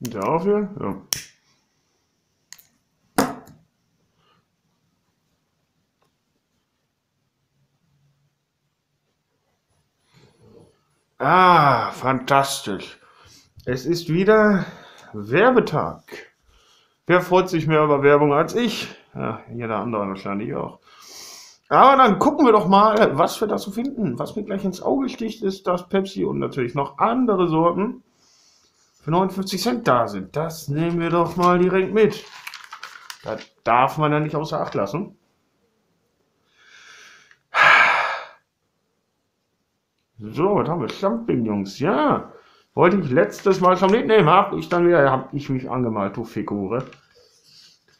Dafür? Ja. Ah, fantastisch. Es ist wieder Werbetag. Wer freut sich mehr über Werbung als ich? Ja, jeder andere wahrscheinlich auch. Aber dann gucken wir doch mal, was wir da so finden. Was mir gleich ins Auge sticht, ist, dass Pepsi und natürlich noch andere Sorten für 59 Cent da sind. Das nehmen wir doch mal direkt mit. Das darf man ja nicht außer Acht lassen. So, was haben wir? Champignons, ja. Wollte ich letztes Mal schon mitnehmen, hab ich dann wieder, hab ich mich angemalt, du Figur.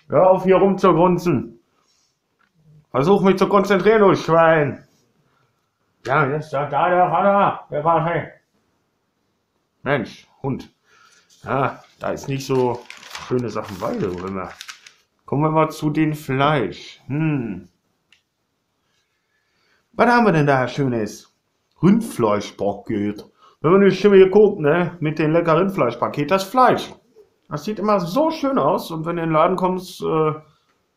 Hör auf hier rumzugrunzen. Versuch mich zu konzentrieren, du Schwein. Ja, jetzt da, da der Vater, der war hey. Mensch, Hund. Ja, da ist nicht so schöne Sachen bei drin. Kommen wir mal zu den Fleisch. Hm. Was haben wir denn da Schönes? Rindfleischpaket. Wenn man nicht hier guckt, ne, mit dem leckeren Rindfleischpaket, das Fleisch. Das sieht immer so schön aus und wenn du in den Laden kommst, äh,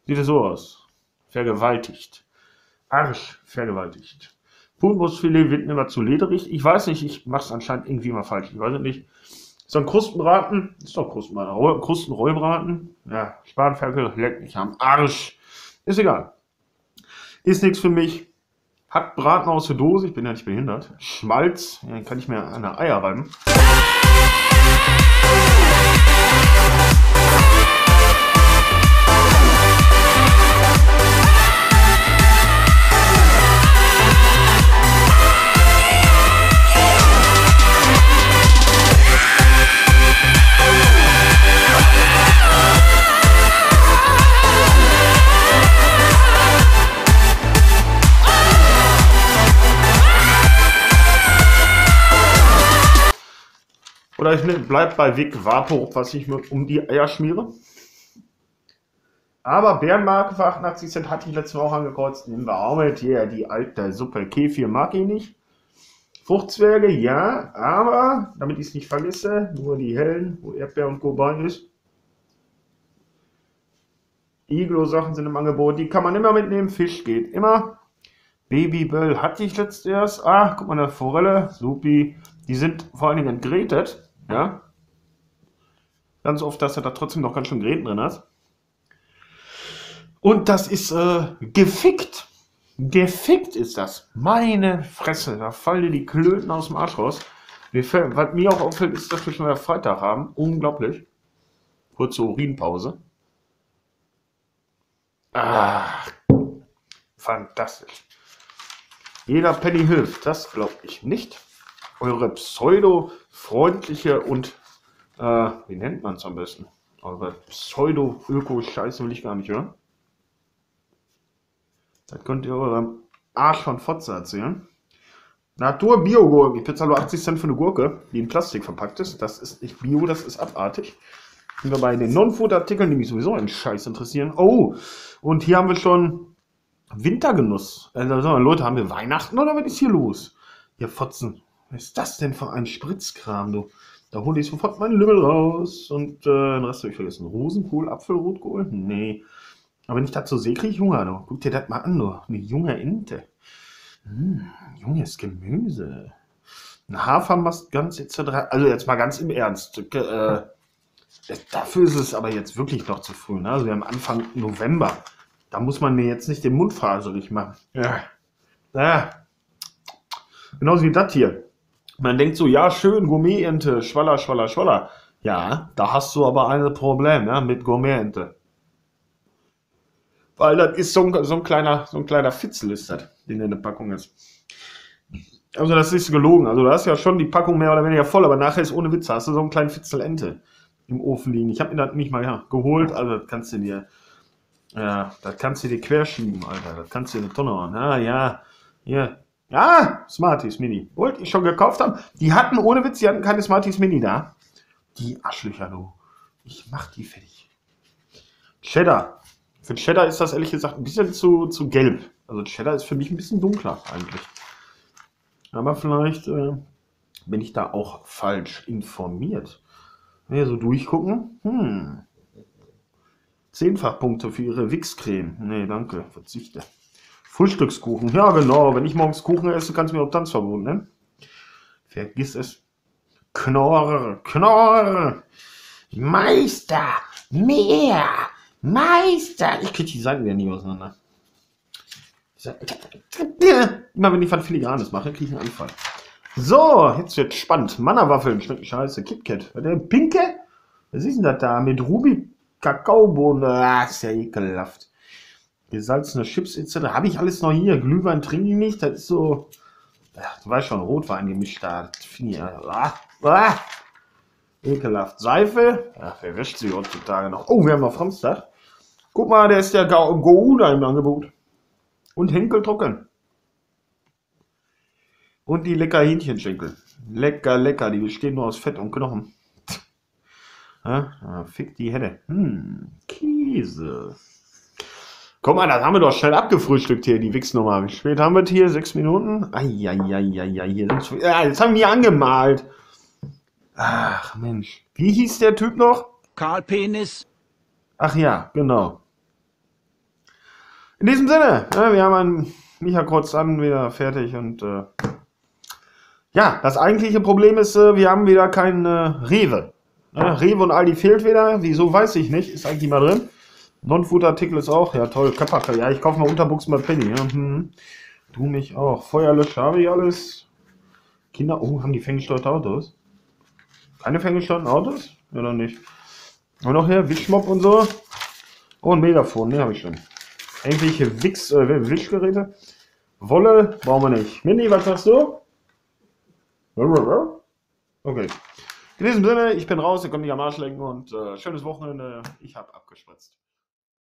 sieht es so aus. Vergewaltigt. Arsch vergewaltigt. Pulmusfilet wird immer zu lederig. Ich weiß nicht, ich mache es anscheinend irgendwie mal falsch. Ich weiß nicht. So ein Krustenbraten, ist doch Krustenbraten, Krustenrollbraten. Ja, Spanferkel, leckt mich am Arsch. Ist egal. Ist nichts für mich. Hat Braten aus der Dose, ich bin ja nicht behindert. Schmalz, ja, kann ich mir an der Eier reiben. Oder ich bleib bei Vic Vapo, was ich mir um die Eier schmiere. Aber Bärenmarke für 88 Cent hatte ich letzte Woche angekreuzt. Nehmen wir auch mit hier die alte Suppe Kefir mag ich nicht. Fruchtzwerge, ja, aber damit ich es nicht vergesse, nur die hellen, wo Erdbeer und Gobein ist. Iglo-Sachen sind im Angebot, die kann man immer mitnehmen. Fisch geht immer. Babybell hatte ich letztes erst. Ah, guck mal, eine Forelle, supi. Die sind vor allen Dingen entgrätet. Ja. Ganz oft, dass er da trotzdem noch ganz schön Gräten drin hat. Und das ist äh, gefickt. Gefickt ist das. Meine Fresse, da fallen dir die Klöten aus dem Arsch raus. Was mir auch auffällt, ist, dass wir schon wieder Freitag haben. Unglaublich. Kurze Urinpause. Ach, fantastisch. Jeder Penny hilft, das glaube ich nicht eure pseudo-freundliche und, äh, wie nennt man es am besten? Eure Pseudo-Öko-Scheiße will ich gar nicht hören. Das könnt ihr eurem Arsch von Fotze erzählen. Natur Bio Gurke. Ich bezahle 80 Cent für eine Gurke, die in Plastik verpackt ist. Das ist nicht Bio, das ist abartig. Sind wir bei den Non-Food-Artikeln, die mich sowieso einen Scheiß interessieren. Oh, und hier haben wir schon Wintergenuss. Also, Leute, haben wir Weihnachten oder was ist hier los? Ihr Fotzen. Was ist das denn für ein Spritzkram, du? Da hole ich sofort meinen Lümmel raus und äh, den Rest habe ich vergessen. Rosenkohl, Apfelrotkohl? Nee. Aber wenn ich dazu sehe, kriege ich Hunger, du. Guck dir das mal an, du. Eine junge Ente. Hm, junges Gemüse. Ein Hafermast ganz etc. Also jetzt mal ganz im Ernst. Äh, dafür ist es aber jetzt wirklich noch zu früh. Ne? Also wir haben Anfang November. Da muss man mir jetzt nicht den Mund faserig machen. Ja. ja. Genauso wie das hier. Man denkt so, ja, schön, Gourmetente, schwaller, schwaller, schwaller. Ja, da hast du aber ein Problem ja, mit Gourmetente. Weil das ist so ein, so ein kleiner, so ein kleiner Fitzel ist das, den in der Packung ist. Also das ist gelogen. Also du hast ja schon die Packung mehr oder weniger voll, aber nachher ist ohne Witz, hast du so einen kleinen Fitzel Ente im Ofen liegen. Ich habe mir das nicht mal ja, geholt, also das kannst du dir, ja, das kannst du dir querschieben, Alter. Das kannst du dir eine Tonne machen. Ah, ja, hier, ja, Smarties Mini. Wollte ich schon gekauft haben. Die hatten, ohne Witz, die hatten keine Smarties Mini da. Die Arschlöcher, du. Ich mach die fertig. Cheddar. Für Cheddar ist das ehrlich gesagt ein bisschen zu, zu gelb. Also Cheddar ist für mich ein bisschen dunkler eigentlich. Aber vielleicht äh, bin ich da auch falsch informiert. Hier so durchgucken. Hm. Zehnfachpunkte für ihre Wix-Creme. Nee, danke. Verzichte. Frühstückskuchen. Ja, genau. Wenn ich morgens Kuchen esse, kannst du mir auch Tanzverbot nennen. Vergiss es. Knorr, Knorr. Meister, mehr. Meister. Ich krieg die Seiten wieder nie auseinander. Immer wenn ich was Filigranes mache, kriege ich einen Anfall. So, jetzt wird spannend. Mannerwaffeln schmecken scheiße. KitKat. Der pinke? Was ist denn das da? Mit Ruby Kakaobohnen. Ah, ist ja ekelhaft. Gesalzene Chips etc. Habe ich alles noch hier. Glühwein trinke ich nicht. Das ist so. Ja, du weißt schon, Rotwein gemischt da. Ah, ah, ekelhaft. Seife. Ja, wer wäscht sie heutzutage noch? Oh, wir haben noch Samstag. Guck mal, der ist der Gouda im Angebot. Und Henkel trocken. Und die lecker Hähnchenschenkel. Lecker, lecker. Die bestehen nur aus Fett und Knochen. Ja, fick die Henne. Hm, Käse. Guck mal, das haben wir doch schnell abgefrühstückt hier, die Wichsnummer. Wie spät haben wir hier? Sechs Minuten? Eieieiei, hier sind ja, jetzt haben wir angemalt. Ach, Mensch. Wie hieß der Typ noch? Karl Penis. Ach ja, genau. In diesem Sinne, ne, wir haben einen Micha kurz an, wieder fertig und äh, ja, das eigentliche Problem ist, äh, wir haben wieder kein äh, Rewe. Ne? Rewe und Aldi fehlt wieder. Wieso, weiß ich nicht. Ist eigentlich mal drin. Non-Food-Artikel ist auch. Ja, toll. Kappache. Ja, ich kaufe mal Unterbuchs bei Penny. Ja. Hm. Du mich auch. Feuerlöscher habe ich alles. Kinder, oh, haben die ferngesteuerte Autos? Keine ferngesteuerten Autos? Ja, dann nicht. Und noch hier, Wischmopp und so. Oh, ein Megafon, ne, habe ich schon. Irgendwelche Wix, äh, Wischgeräte. Wolle brauchen wir nicht. Mini, was sagst du? Okay. In diesem Sinne, ich bin raus, ihr könnt mich am Arsch lenken und äh, schönes Wochenende. Ich habe abgespritzt.